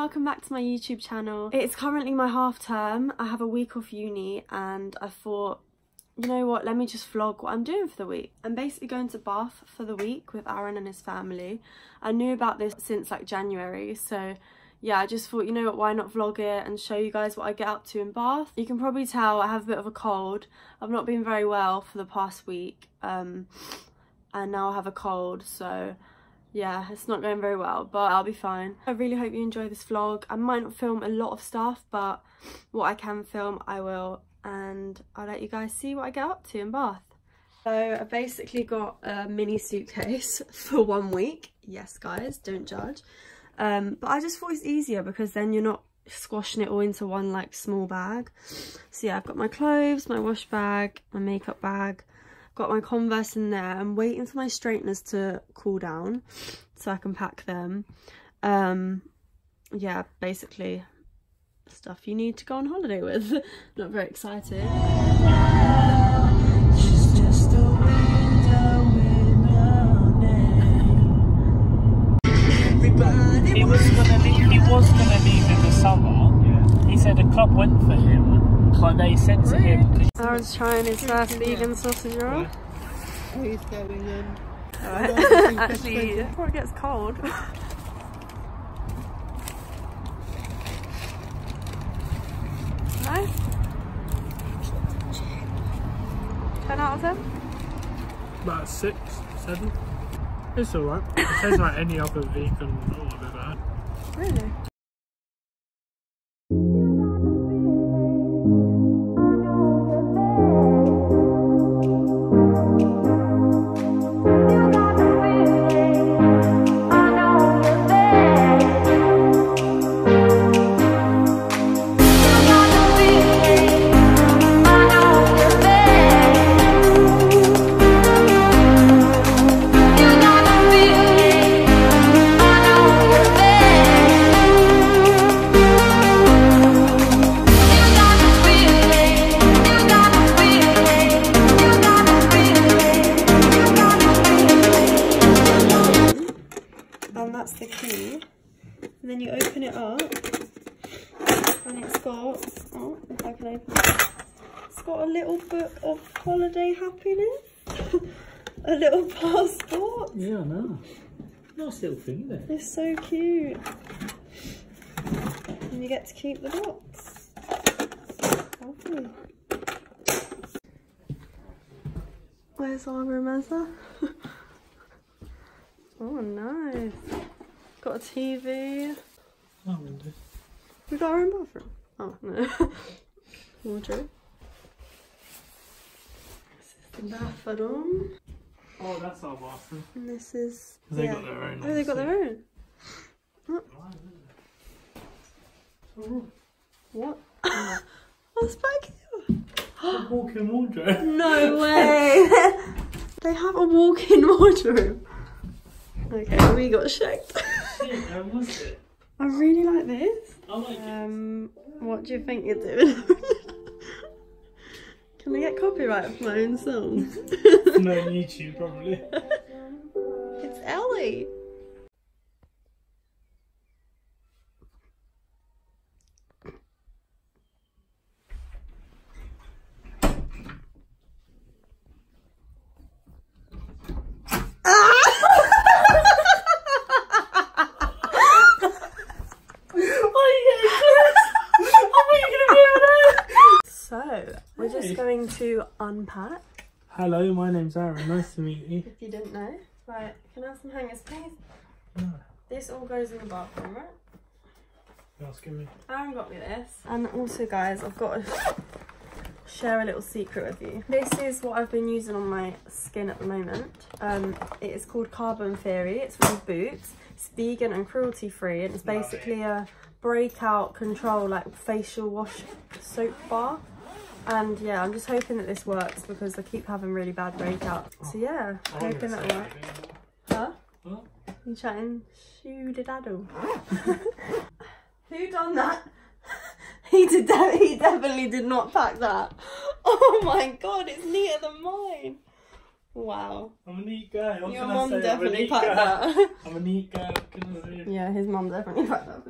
welcome back to my YouTube channel. It's currently my half term. I have a week off uni and I thought, you know what, let me just vlog what I'm doing for the week. I'm basically going to Bath for the week with Aaron and his family. I knew about this since like January, so yeah, I just thought, you know what, why not vlog it and show you guys what I get up to in Bath. You can probably tell I have a bit of a cold. I've not been very well for the past week um, and now I have a cold, so yeah, it's not going very well, but I'll be fine. I really hope you enjoy this vlog. I might not film a lot of stuff, but what I can film, I will. And I'll let you guys see what I get up to in Bath. So I basically got a mini suitcase for one week. Yes, guys, don't judge. Um, but I just thought it's easier because then you're not squashing it all into one like small bag. So yeah, I've got my clothes, my wash bag, my makeup bag, got my Converse in there. I'm waiting for my straighteners to cool down so I can pack them. Um, yeah, basically stuff you need to go on holiday with. Not very excited. He was gonna leave. He was gonna leave in the summer. He said a club went for him, but they said to him. Aaron's trying his first vegan sausage roll. He's going in. Alright. Actually, before it gets cold. nice. 10 out of 10? About six, seven. It's alright. It tastes like any other vegan roll I've ever had. Really? And that's the key. And then you open it up, and it's got, oh, if I can open it, it's got a little book of holiday happiness, a little passport. Yeah, I know. Nice little thing, isn't it? It's so cute. And you get to keep the box. Lovely. Where's our room? oh, nice. Got a TV. Oh, window. We got our own bathroom. Oh, no. Wardrobe. This is the bathroom. Oh, that's our bathroom. And this is. They yeah. got their own. Oh, they got their own. own. What? What's back here? Walk-in wardrobe. No way! they have a walk-in wardrobe. Okay, we got shanked. Shit, how was it? I really like this. I like it. Um, what do you think you're doing? Can I get copyright for my own song? No, YouTube probably. it's Ellie. So, we're just going to unpack. Hello, my name's Aaron. Nice to meet you. If you didn't know. Right, can I have some hangers, please? No. This all goes in the bathroom, right? You're asking me. Aaron got me this. And also, guys, I've got to share a little secret with you. This is what I've been using on my skin at the moment. Um, it is called Carbon Theory. It's from Boots. It's vegan and cruelty free, and it's Love it. basically a breakout control, like facial wash soap bar. And yeah, I'm just hoping that this works because I keep having really bad breakouts. So oh. yeah, I wanna hoping that'll work. Huh? What? You chatting shoo did daddle. Who done that? he did that. He definitely did not pack that. Oh my god, it's neater than mine. Wow. I'm a neat guy. What Your can I mum say? I'm a definitely packed guy. that. I'm a neat guy. What can I say? yeah, his mum definitely packed that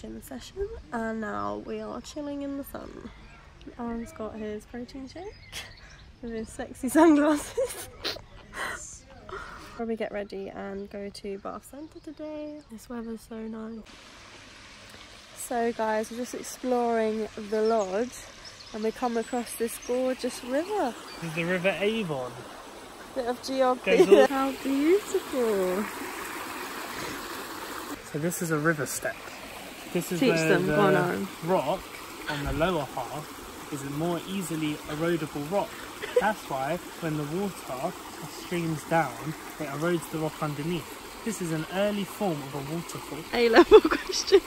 gym session and now we are chilling in the sun. Aaron's got his protein shake with his sexy sunglasses. Probably get ready and go to Bath Centre today. This weather's so nice. So guys, we're just exploring the lodge and we come across this gorgeous river. This is the River Avon. Bit of geography. How beautiful. So this is a river step. This is Teach where them, the oh on, rock on the lower half is a more easily erodible rock. That's why when the water streams down, it erodes the rock underneath. This is an early form of a waterfall. A level question.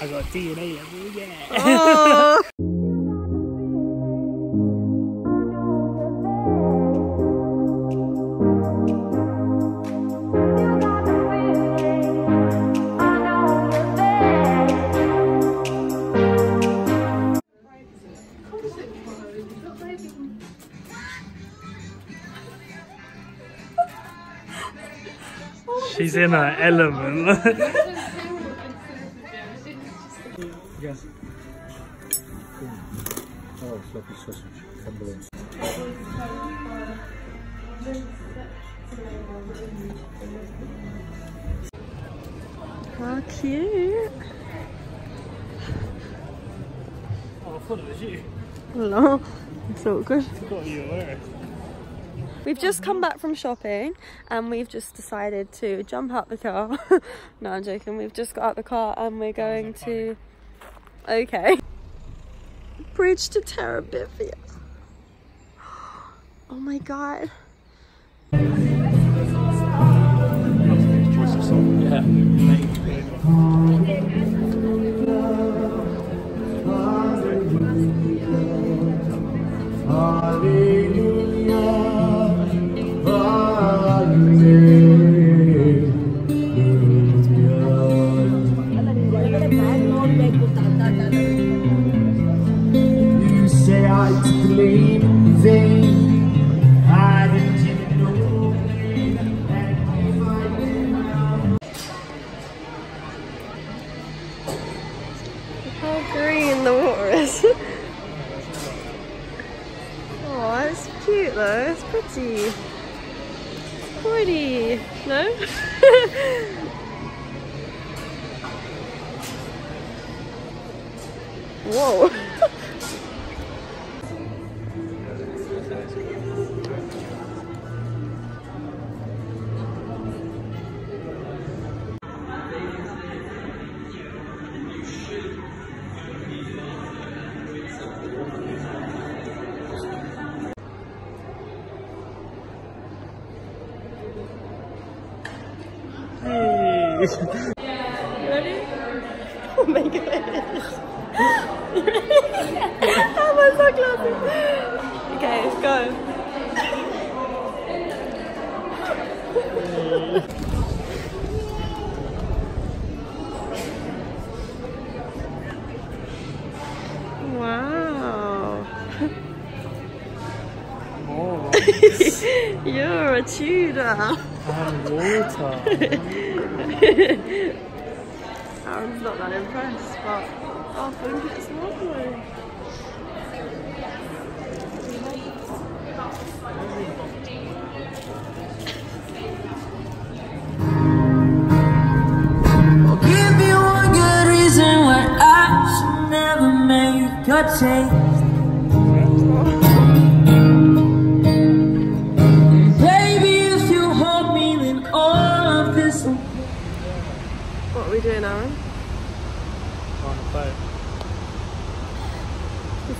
I got a D and A level, yeah. Oh. She's in her element. Yes. Oh, sausage. Cumberland. How cute. oh, I thought it was you. Hello. It's all good. What you were. We've just come back from shopping and we've just decided to jump out the car. no, I'm joking. We've just got out the car and we're going to. Okay. Bridge to Terabithia. Oh my god. How green the water is. oh, it's cute though. It's pretty. It's pretty. No? Whoa. Ready? Oh my goodness. How am I so classy? Okay, go. Wow. More You're a tudor. and water. Aaron's not that impressed, but I think it's lovely. Give me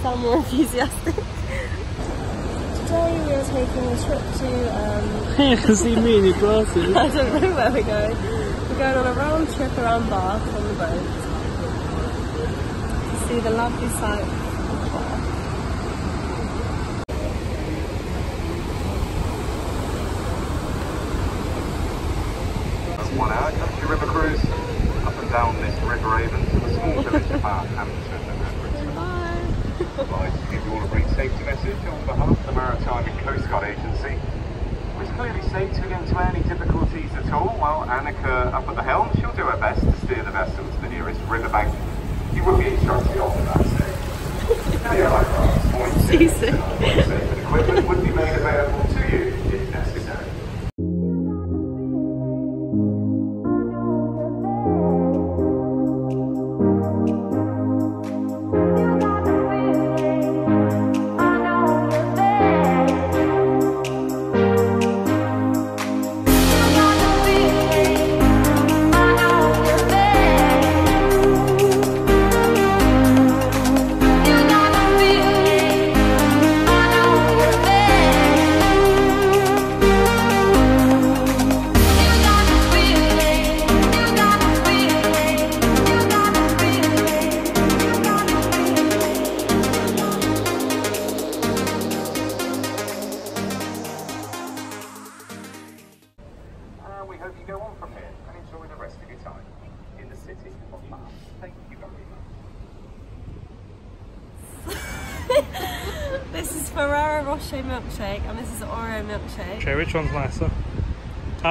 sound more enthusiastic. Today we are taking a trip to, um, you can see me in your glasses. I don't know where we're going. We're going on a round trip around Bath on the boat. To see the lovely sight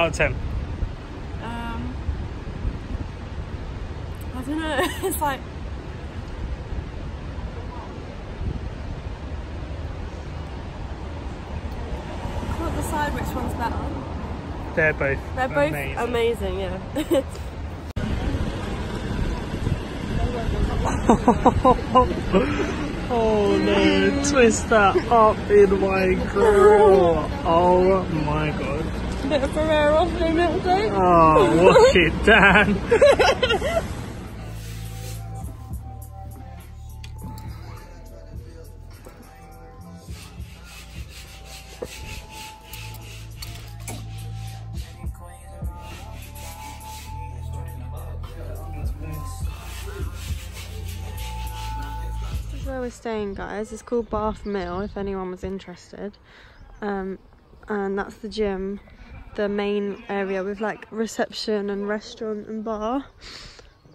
Out of 10. Um, I don't know. It's like I can't decide which one's better. They're both They're both amazing. amazing, yeah. Oh no, twist that up in my grill. Oh my god. Bit of Ferrero Rocher milkshake. Oh, wash it is where we're staying, guys. It's called Bath Mill, if anyone was interested. Um, and that's the gym, the main area with like reception and restaurant and bar.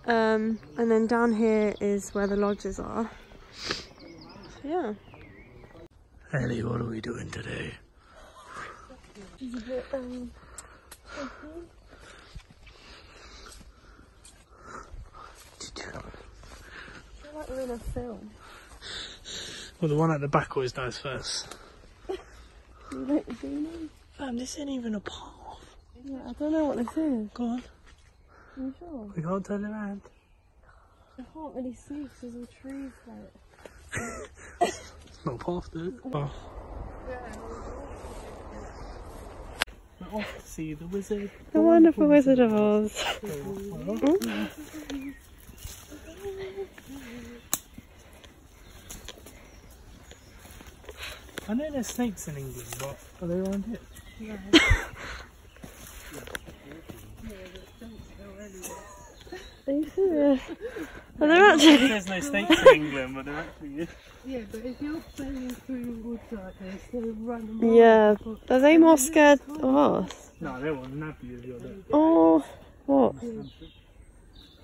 Um, and then down here is where the lodges are. So yeah. Ellie, what are we doing today? Um, I feel like we're in a film. Well, the one at the back always dies first. Fam, this ain't even a path. Yeah, I don't know what this is. Go on, Are you sure? we can't turn around. I can't really see because there's all trees like. It's not a path, though. Oh. We're off to see the wizard. The wonderful Wizard of Oz. I know there's snakes in England, but are they around here? Yeah. Are there actually? There's no snakes in England, but there actually is. Yeah, but if you're sailing through the woods like this, they'll run them Yeah. Are they more scared of us? No, they will nab you if you're there. Oh, what?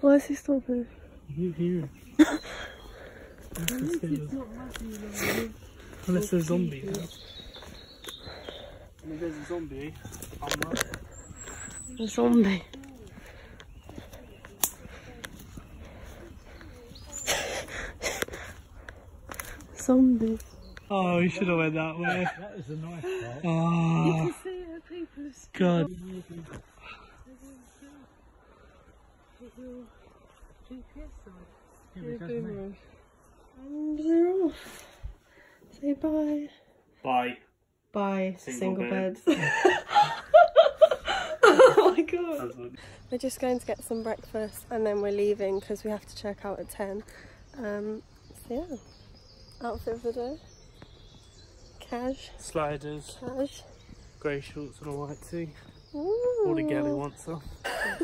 Why is he stopping? You hear Unless there's zombies. And if there's a zombie, I'm not. A zombie. zombie. Oh, you should have went that way. That is a nice part. Oh, See how people are God. And we're off. Say bye. Bye. Bye, Single single, beds. beds. oh my god. We're just going to get some breakfast and then we're leaving because we have to check out at 10. Um, so yeah, outfit of the day. Cash, Sliders, cash. grey shorts and a white tee. Ooh. All the galley wants them.